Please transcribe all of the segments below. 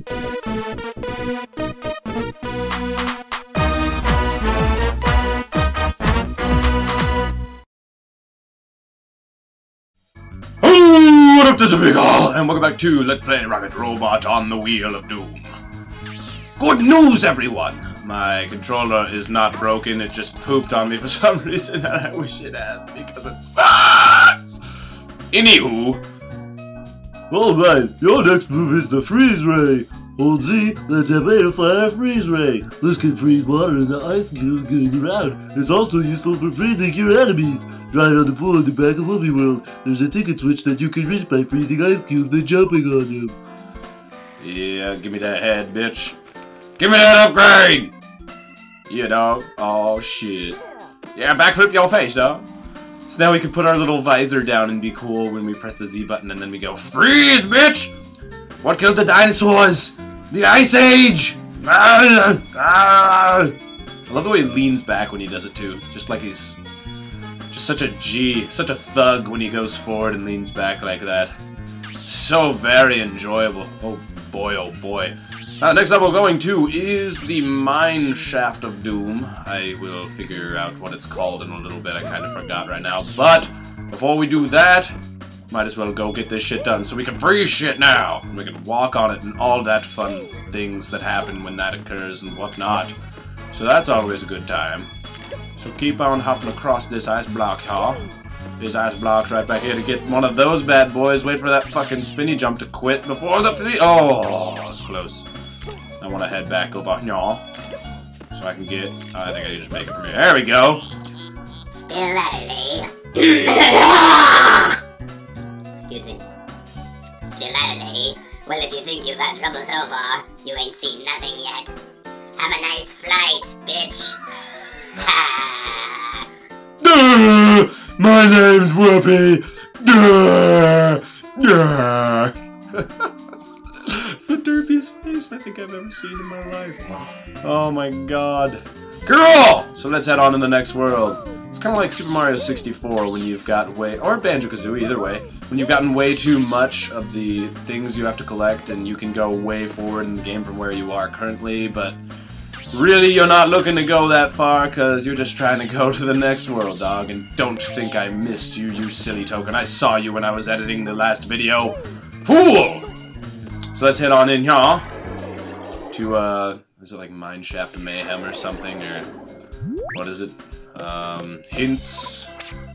What up, this is Big Al, and welcome back to Let's Play Rocket Robot on the Wheel of Doom. Good news, everyone! My controller is not broken, it just pooped on me for some reason, and I wish it had, because it sucks! Anywho, Alright, your next move is the freeze ray. Hold Z, let's have a fire freeze ray. This can freeze water in the ice cube going around. It's also useful for freezing your enemies. Right on the pool in the back of Whoopie World, there's a ticket switch that you can reach by freezing ice cubes and jumping on them. yeah, give me that head, bitch. Give me that upgrade! Yeah, dog. Oh, shit. Yeah, backflip your face, dog. So now we can put our little visor down and be cool when we press the Z button and then we go, Freeze, bitch! What killed the dinosaurs? The Ice Age! Ah, ah. I love the way he leans back when he does it too. Just like he's just such a G, such a thug when he goes forward and leans back like that. So very enjoyable. Oh boy, oh boy. Uh, next up we're going to is the Mine Shaft of Doom. I will figure out what it's called in a little bit. I kind of forgot right now. But before we do that, might as well go get this shit done so we can freeze shit now. We can walk on it and all that fun things that happen when that occurs and whatnot. So that's always a good time. So keep on hopping across this ice block, huh? These ice blocks right back here to get one of those bad boys. Wait for that fucking spinny jump to quit before the. Oh, that's close. I want to head back over here all so I can get. I think I can just make it from here. There we go. Still early. Excuse me. Still early. Well, if you think you've had trouble so far, you ain't seen nothing yet. Have a nice flight, bitch. Ha! My name's Whoopie. The derpiest face I think I've ever seen in my life. Oh my god. Girl! So let's head on to the next world. It's kind of like Super Mario 64 when you've got way, or Banjo-Kazooie, either way, when you've gotten way too much of the things you have to collect and you can go way forward in the game from where you are currently, but really you're not looking to go that far because you're just trying to go to the next world, dog. And don't think I missed you, you silly token. I saw you when I was editing the last video. Fool! So let's head on in y'all. to, uh, is it like Mineshaft Mayhem or something, or what is it? Um, hints.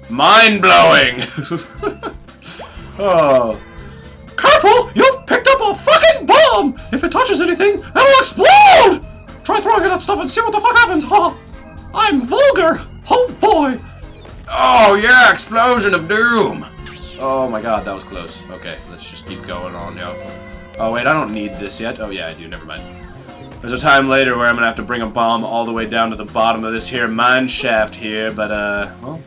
Mind blowing! oh. Careful! You've picked up a fucking bomb! If it touches anything, it'll explode! Try throwing it at stuff and see what the fuck happens, huh? I'm vulgar! Oh boy! Oh yeah, explosion of doom! Oh my god, that was close. Okay, let's just keep going on, yo. Oh wait, I don't need this yet. Oh yeah, I do, never mind. There's a time later where I'm gonna have to bring a bomb all the way down to the bottom of this here mine shaft here, but uh, well,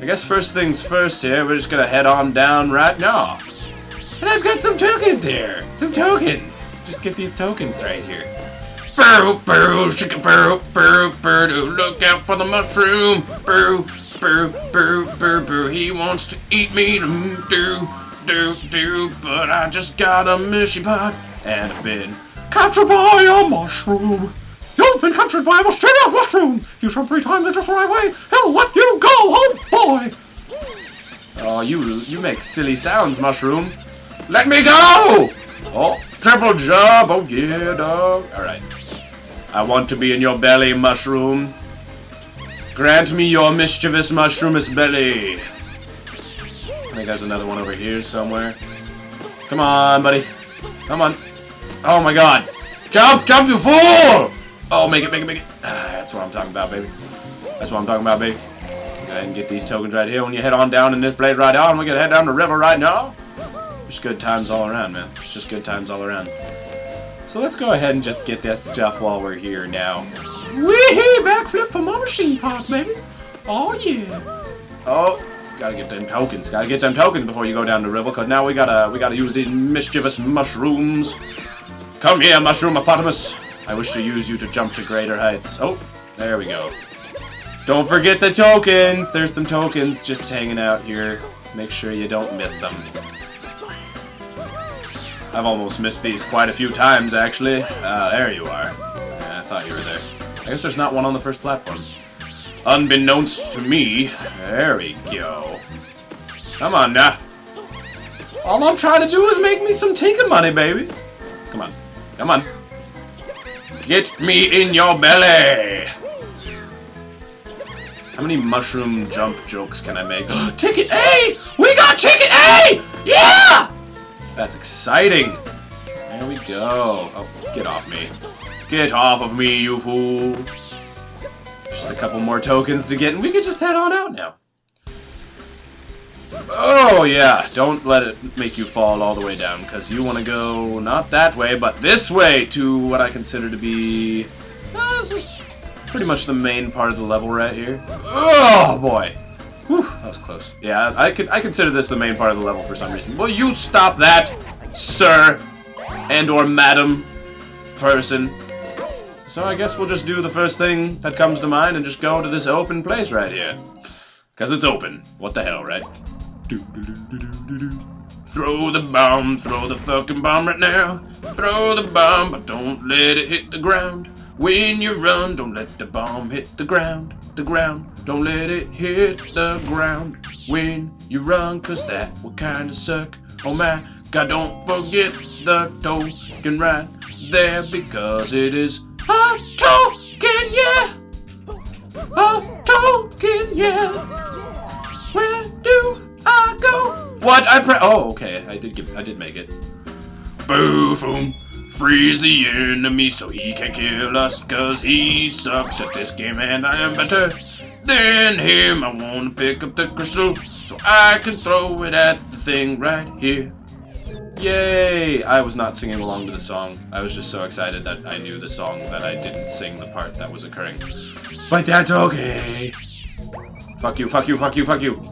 I guess first things first here, we're just gonna head on down right now. And I've got some tokens here! Some tokens! Just get these tokens right here. Boo, boo, chicken boo, boo, boo, look out for the mushroom. Boo, boo, boo, boo, boo, he wants to eat me. Mm, Do, do, do, but I just got a mushy pot and I've been captured by a mushroom. You've been captured by a mysterious mushroom. You jump three times in just the right way, he'll let you go. Oh boy! Oh, you you make silly sounds, mushroom. Let me go! Oh, triple jump. Oh yeah, dog. All right. I want to be in your belly, mushroom. Grant me your mischievous mushroomous belly. There's another one over here somewhere. Come on, buddy. Come on. Oh my god. Jump, jump, you fool! Oh, make it, make it, make it. Ah, that's what I'm talking about, baby. That's what I'm talking about, baby. Go ahead and get these tokens right here. When you head on down in this blade right on, we're gonna head down the river right now. Just good times all around, man. It's just good times all around. So let's go ahead and just get this stuff while we're here now. Wee backflip for my machine parts, baby. Oh yeah. Oh, gotta get them tokens. Gotta get them tokens before you go down the river, cause now we gotta we gotta use these mischievous mushrooms. Come here, mushroomopotamus. I wish to use you to jump to greater heights. Oh, there we go. Don't forget the tokens. There's some tokens just hanging out here. Make sure you don't miss them. I've almost missed these quite a few times, actually. Uh, there you are. Yeah, I thought you were there. I guess there's not one on the first platform. Unbeknownst to me. There we go. Come on now. All I'm trying to do is make me some tinker money, baby. Come on. Come on. Get me in your belly. How many mushroom jump jokes can I make? ticket A! We got ticket A! Yeah! That's exciting. There we go. Oh, get off me. Get off of me, you fool. Couple more tokens to get, and we could just head on out now. Oh, yeah. Don't let it make you fall all the way down, because you want to go not that way, but this way to what I consider to be... Uh, this is pretty much the main part of the level right here. Oh, boy. Whew, that was close. Yeah, I could I consider this the main part of the level for some reason. Will you stop that, sir, and or madam, person? So I guess we'll just do the first thing that comes to mind and just go to this open place right here. Cause it's open. What the hell, right? Throw the bomb, throw the fucking bomb right now. Throw the bomb, but don't let it hit the ground. When you run, don't let the bomb hit the ground. The ground, don't let it hit the ground. When you run, cause that will kinda suck. Oh my god, don't forget the token right there because it is a token, yeah. A token, yeah. Where do I go? What? I pre- Oh, okay. I did give. I did make it. Boom! Freeze the enemy so he can kill us, cause he sucks at this game and I am better than him. I wanna pick up the crystal so I can throw it at the thing right here. Yay! I was not singing along to the song. I was just so excited that I knew the song that I didn't sing the part that was occurring. But that's okay. Fuck you, fuck you, fuck you, fuck you.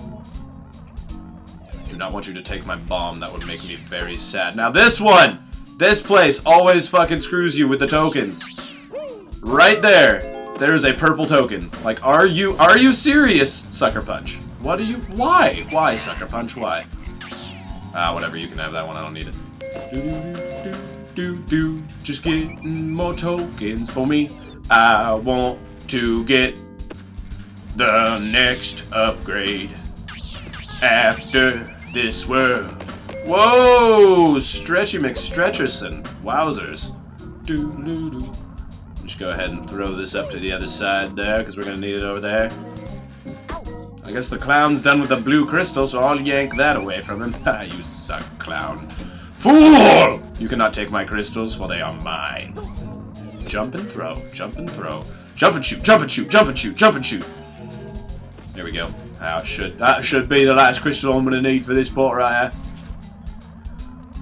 I do not want you to take my bomb. That would make me very sad. Now this one! This place always fucking screws you with the tokens. Right there, there's a purple token. Like, are you are you serious, Sucker Punch? What do you? Why? Why, Sucker Punch? Why? Ah, whatever. You can have that one. I don't need it. Do do do do do. Just getting more tokens for me. I want to get the next upgrade after this world. Whoa! Stretchy McStretcherson. Wowzers. Doo doo doo. Just go ahead and throw this up to the other side there, because we're going to need it over there. Guess the clown's done with the blue crystal, so I'll yank that away from him. Ha, you suck, clown. Fool! You cannot take my crystals, for they are mine. Jump and throw, jump and throw. Jump and shoot, jump and shoot, jump and shoot, jump and shoot. There we go. That should, that should be the last crystal I'm going to need for this part right here.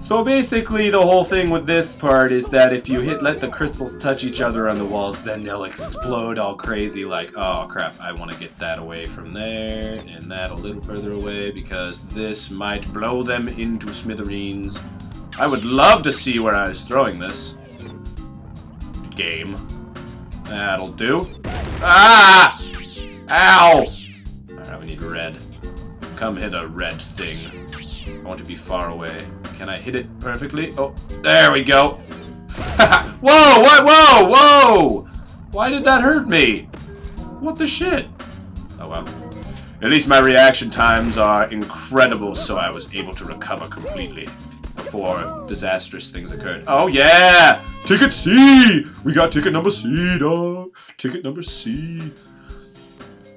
So basically the whole thing with this part is that if you hit let the crystals touch each other on the walls, then they'll explode all crazy like, oh crap, I want to get that away from there and that a little further away because this might blow them into smithereens. I would love to see where I was throwing this. Game. That'll do. Ah! Ow! Alright, we need red. Come hit a red thing. I want to be far away. Can I hit it perfectly? Oh, there we go. whoa, what, whoa, whoa! Why did that hurt me? What the shit? Oh well. At least my reaction times are incredible, so I was able to recover completely before disastrous things occurred. Oh yeah! Ticket C! We got ticket number C, dog. Ticket number C.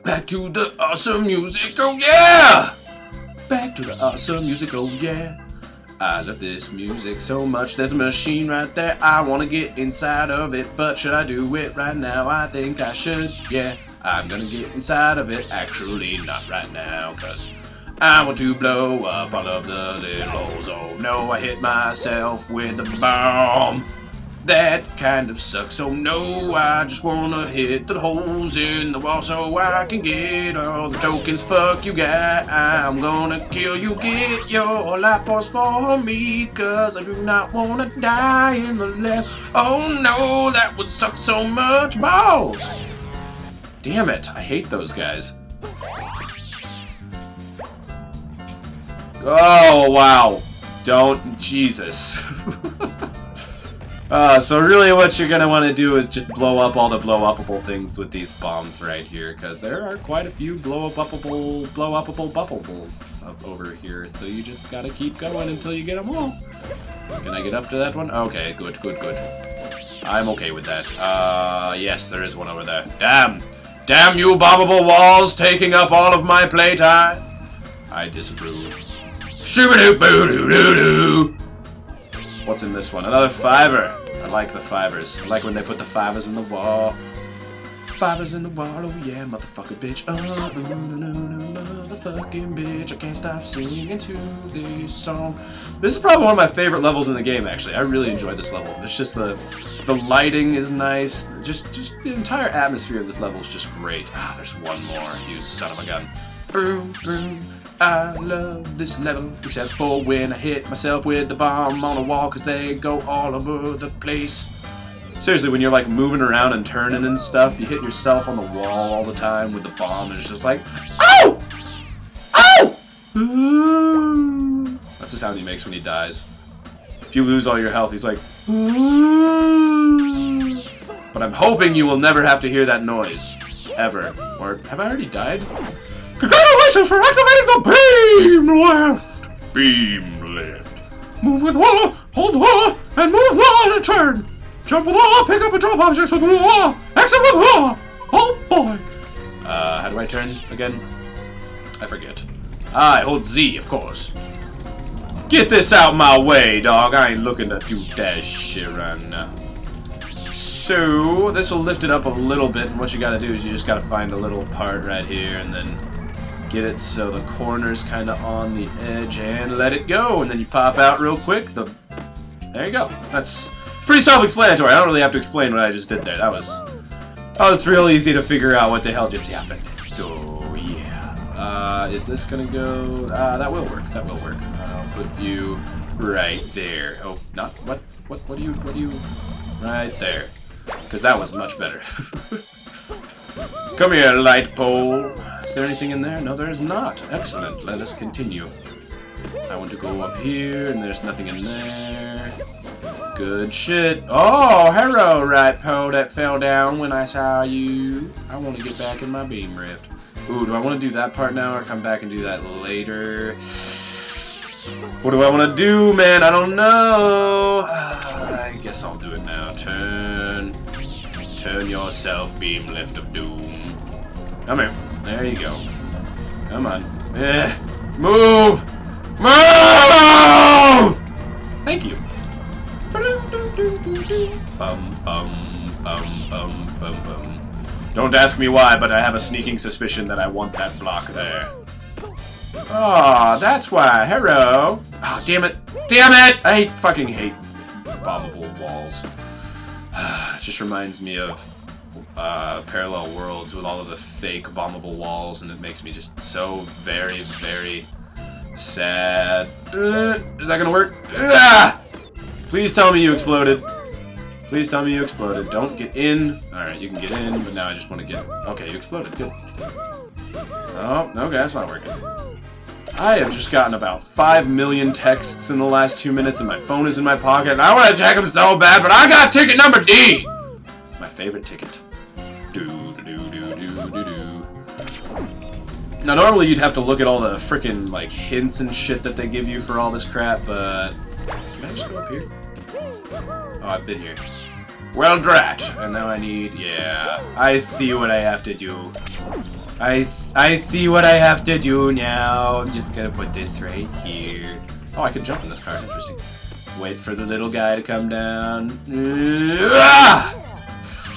Back to the awesome music, oh yeah! Back to the awesome music, oh yeah. I love this music so much. There's a machine right there. I want to get inside of it, but should I do it right now? I think I should. Yeah, I'm gonna get inside of it. Actually, not right now, cause I want to blow up all of the little holes. Oh no, I hit myself with the bomb. That kind of sucks. Oh no, I just wanna hit the holes in the wall so I can get all the tokens. Fuck you, guy. I'm gonna kill you. Get your life force for me, cause I do not wanna die in the left. Oh no, that would suck so much balls. Damn it, I hate those guys. Oh, wow. Don't, Jesus. uh, so really what you're gonna want to do is just blow up all the blow-upable things with these bombs right here, because there are quite a few blow-upable, blow-upable bubbles up over here, so you just gotta keep going until you get them all. Can I get up to that one? Okay, good, good, good. I'm okay with that. Uh, yes, there is one over there. Damn! Damn you bombable walls taking up all of my playtime! I disapprove. Shoo-ba-doo-boo-doo-doo-doo! What's in this one? Another fiver! I like the fivers. I like when they put the fivers in the wall. Fivers in the wall, oh yeah, motherfucker bitch. Oh, no, no, no, motherfucking bitch. I can't stop singing to this song. This is probably one of my favorite levels in the game, actually. I really enjoy this level. It's just the the lighting is nice. Just just the entire atmosphere of this level is just great. Ah, there's one more, you son of a gun. Boom, boom. I love this level, except for when I hit myself with the bomb on a wall, cause they go all over the place. Seriously, when you're like moving around and turning and stuff, you hit yourself on the wall all the time with the bomb, and it's just like, oh! oh! OW! OW! That's the sound he makes when he dies. If you lose all your health, he's like, but I'm hoping you will never have to hear that noise. Ever. Or have I already died? Congratulations for activating the beam lift! Beam lift. Move with wall, hold wall, and move wall to turn. Jump with wall, pick up and drop objects with wall, exit with wall. Oh boy. Uh, how do I turn again? I forget. I hold Z, of course. Get this out my way, dog. I ain't looking to do that shit right now. So, this will lift it up a little bit, and what you gotta do is you just gotta find a little part right here, and then get it so the corner's kind of on the edge, and let it go, and then you pop out real quick. The There you go. That's pretty self-explanatory. I don't really have to explain what I just did there. That was... Oh, it's real easy to figure out what the hell just happened. So, yeah. Uh, is this gonna go... Uh, that will work. That will work. I'll put you right there. Oh, not... What? What, what do you... What do you... Right there. Because that was much better. Come here, light pole. Is there anything in there? No, there is not. Excellent. Let us continue. I want to go up here, and there's nothing in there. Good shit. Oh, hello, right pole that fell down when I saw you. I want to get back in my beam rift. Ooh, do I want to do that part now or come back and do that later? What do I want to do, man? I don't know. Ah, I guess I'll do it now. Turn. Turn yourself, beam lift of doom. Come here. There you go. Come on. Eh. Move! Move! Thank you. Bum, bum, bum, bum, bum, bum. Don't ask me why, but I have a sneaking suspicion that I want that block there. Oh, that's why. Hello. Oh, damn it. Damn it! I fucking hate bobbable walls. just reminds me of uh, Parallel Worlds with all of the fake bombable walls, and it makes me just so very, very sad. Uh, is that gonna work? Ah! Please tell me you exploded. Please tell me you exploded. Don't get in. Alright, you can get in, but now I just want to get... Okay, you exploded. Good. Oh, okay, that's not working. I have just gotten about 5 million texts in the last two minutes, and my phone is in my pocket, and I want to check them so bad, but I got ticket number D! My favorite ticket. Do, do, do. Now, normally you'd have to look at all the freaking, like, hints and shit that they give you for all this crap, but... Can I just go up here? Oh, I've been here. Well, drat! And now I need... Yeah, I see what I have to do. I, I see what I have to do now. I'm just gonna put this right here. Oh, I can jump in this car. Interesting. Wait for the little guy to come down.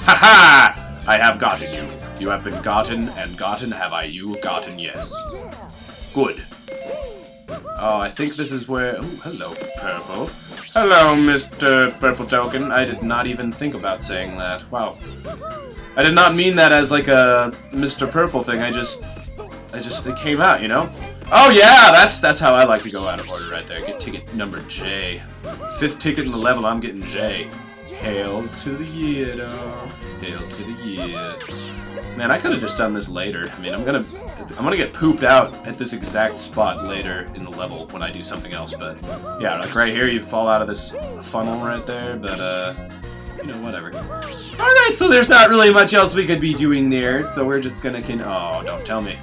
Ha ha! I have gotten you. You have been gotten, and gotten have I you gotten, yes. Good. Oh, I think this is where... Oh, hello, Purple. Hello, Mr. Purple Token. I did not even think about saying that. Wow. I did not mean that as like a Mr. Purple thing. I just... I just... It came out, you know? Oh, yeah! That's that's how I like to go out of order right there. Get ticket number J. Fifth ticket in the level, I'm getting J. Hails to the dog. Hails to the year. Man, I could have just done this later. I mean, I'm gonna, I'm gonna get pooped out at this exact spot later in the level when I do something else. But yeah, like right here, you fall out of this funnel right there. But uh, you know, whatever. All right, so there's not really much else we could be doing there. So we're just gonna can. Oh, don't tell me.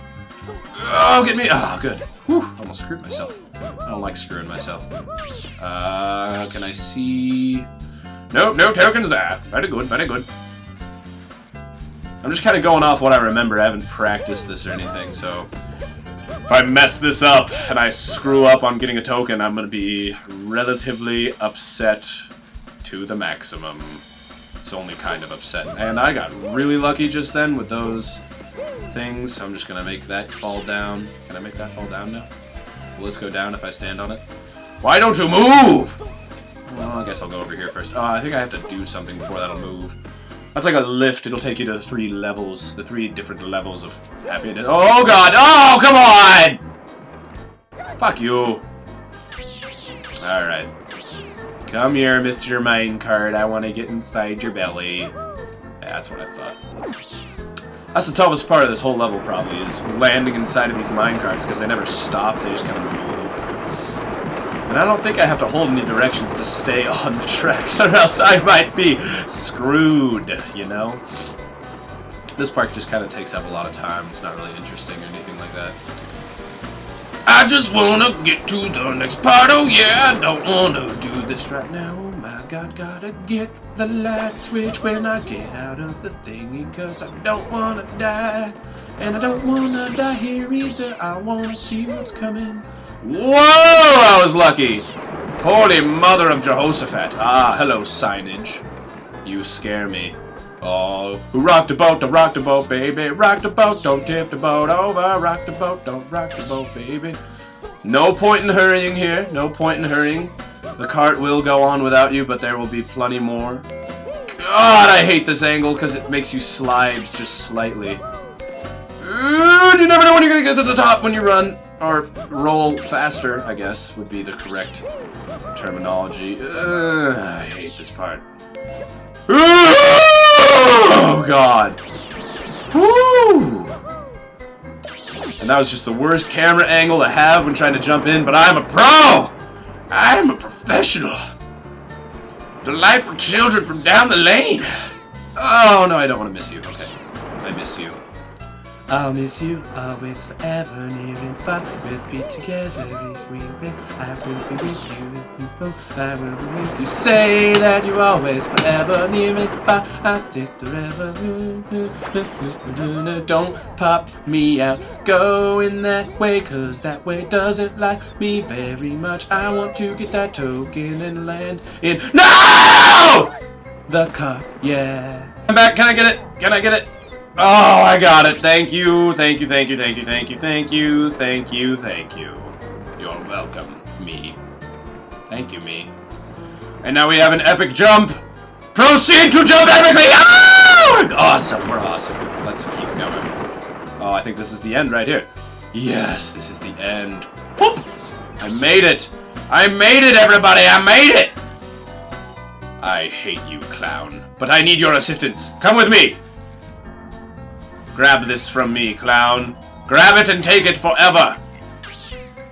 Oh, get me. Oh, good. Whew, almost screwed myself. I don't like screwing myself. Uh, can I see? Nope, no tokens there. Very good, very good. I'm just kind of going off what I remember. I haven't practiced this or anything, so... If I mess this up and I screw up on getting a token, I'm going to be relatively upset to the maximum. It's only kind of upset. And I got really lucky just then with those things, so I'm just going to make that fall down. Can I make that fall down now? Will this go down if I stand on it? Why don't you move? Well, I guess I'll go over here first. Oh, I think I have to do something before that'll move. That's like a lift. It'll take you to three levels, the three different levels of happiness. Oh god! Oh, come on! Fuck you. Alright. Come here, Mr. Minecart. I want to get inside your belly. Yeah, that's what I thought. That's the toughest part of this whole level, probably, is landing inside of these minecarts, because they never stop, they just kind of move. And I don't think I have to hold any directions to stay on the tracks, or else I might be screwed, you know? This park just kind of takes up a lot of time. It's not really interesting or anything like that. I just wanna get to the next part, oh yeah, I don't wanna do this right now. Oh my god, gotta get the light switch when I get out of the thingy, cause I don't wanna die. And I don't wanna die here either, I wanna see what's coming. Whoa, I was lucky. Holy mother of Jehoshaphat. Ah, hello, signage. You scare me. Oh, who rocked the boat, don't rock the boat, baby. Rock the boat, don't tip the boat over. Rock the boat, don't rock the boat, baby. No point in hurrying here. No point in hurrying. The cart will go on without you, but there will be plenty more. God, I hate this angle because it makes you slide just slightly. You never know when you're going to get to the top when you run. Or roll faster, I guess, would be the correct terminology. I hate this part. Oh, God. Woo! And that was just the worst camera angle to have when trying to jump in, but I'm a pro! I'm a professional! Delightful children from down the lane! Oh, no, I don't want to miss you. Okay. I miss you. I'll miss you always forever, near and far. We'll be together if we will. I will be with you if you will. I will be with you. Say that you're always forever, near and far. I taste forever. Don't pop me out. Go in that way, cause that way doesn't like me very much. I want to get that token and land in. No! The car, yeah. I'm back. Can I get it? Can I get it? Oh, I got it. Thank you, thank you, thank you, thank you, thank you, thank you, thank you, thank you. You're welcome, me. Thank you, me. And now we have an epic jump. Proceed to jump epically! Oh! Awesome, we're awesome. Let's keep going. Oh, I think this is the end right here. Yes, this is the end. Whoop! I made it! I made it, everybody! I made it! I hate you, clown. But I need your assistance. Come with me! Grab this from me, clown. Grab it and take it forever!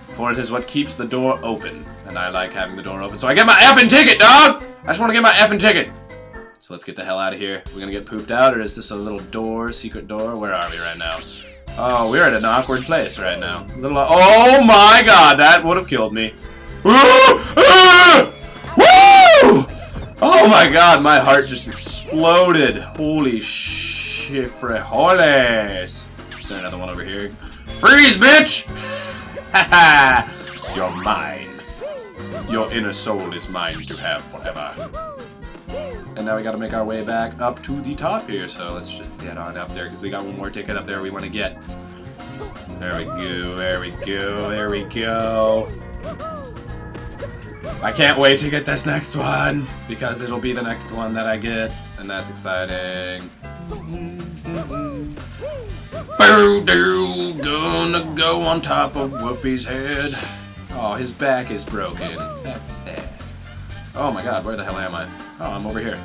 For it is what keeps the door open. And I like having the door open. So I get my effing ticket, dog! I just want to get my effing ticket! So let's get the hell out of here. We're gonna get pooped out, or is this a little door, secret door? Where are we right now? Oh, we're at an awkward place right now. Little. Oh my god, that would have killed me. Oh my god, my heart just exploded. Holy shit, frijoles. There another one over here? Freeze, bitch! You're mine. Your inner soul is mine to have forever. And now we gotta make our way back up to the top here, so let's just get on up there, because we got one more ticket up there we want to get. There we go, there we go, there we go. I can't wait to get this next one, because it'll be the next one that I get, and that's exciting. Boo-doo, gonna go on top of Whoopie's head. Oh, his back is broken. That's sad. Oh my god, where the hell am I? Oh, I'm over here.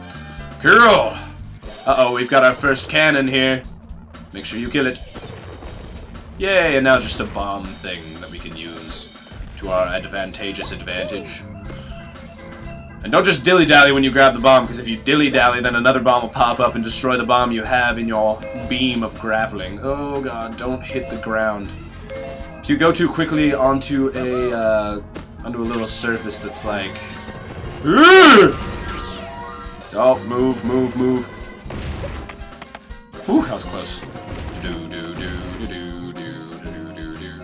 Cool! Uh-oh, we've got our first cannon here. Make sure you kill it. Yay, and now just a bomb thing that we can use to our advantageous advantage. And don't just dilly-dally when you grab the bomb, because if you dilly-dally, then another bomb will pop up and destroy the bomb you have in your beam of grappling. Oh god, don't hit the ground. If you go too quickly onto a, uh, onto a little surface that's like... Ugh! Oh, move, move, move. Whew, that was close. Do do do do do do do do do.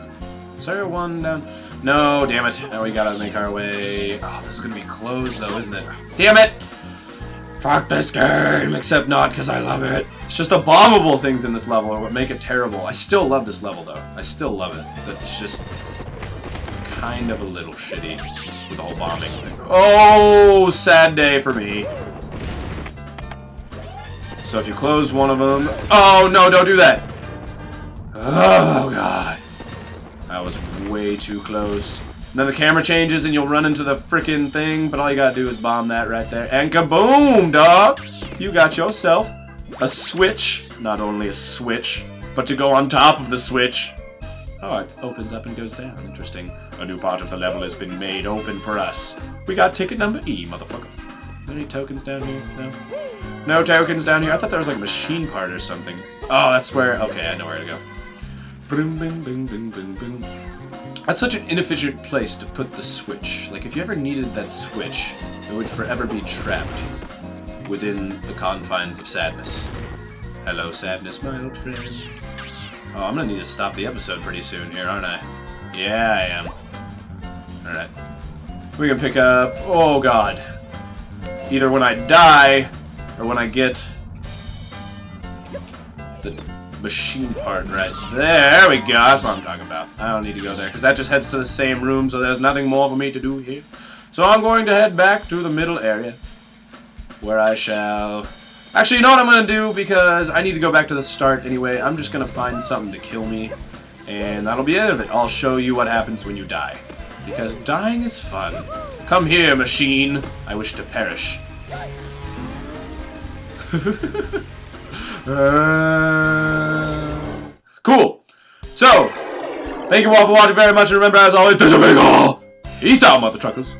Is there one down? No, damn it. Now we gotta make our way. Oh, this is gonna be closed though, isn't it? Damn it! Fuck this game! Except not because I love it. It's just the bombable things in this level are what make it terrible. I still love this level though. I still love it. But it's just kind of a little shitty with the whole bombing thing. Oh, sad day for me. So if you close one of them... Oh, no, don't do that! Oh, God. That was way too close. And then the camera changes and you'll run into the freaking thing, but all you gotta do is bomb that right there. And kaboom, dog! You got yourself a switch. Not only a switch, but to go on top of the switch. Oh, it opens up and goes down. Interesting. A new part of the level has been made open for us. We got ticket number E, motherfucker. Any tokens down here? No? No tokens down here? I thought there was like a machine part or something. Oh, that's where... Okay, I know where to go. That's such an inefficient place to put the switch. Like, if you ever needed that switch, it would forever be trapped within the confines of sadness. Hello, sadness, my old friend. Oh, I'm gonna need to stop the episode pretty soon here, aren't I? Yeah, I am. Alright. We can pick up... Oh, God. Either when I die, or when I get machine part right there. we go. That's what I'm talking about. I don't need to go there because that just heads to the same room, so there's nothing more for me to do here. So I'm going to head back to the middle area where I shall... Actually, you know what I'm going to do because I need to go back to the start anyway. I'm just going to find something to kill me and that'll be the end of it. I'll show you what happens when you die because dying is fun. Come here, machine. I wish to perish. uh, cool. So, thank you all for watching very much, and remember, as always, there's a big hole. Peace out, mother truckers.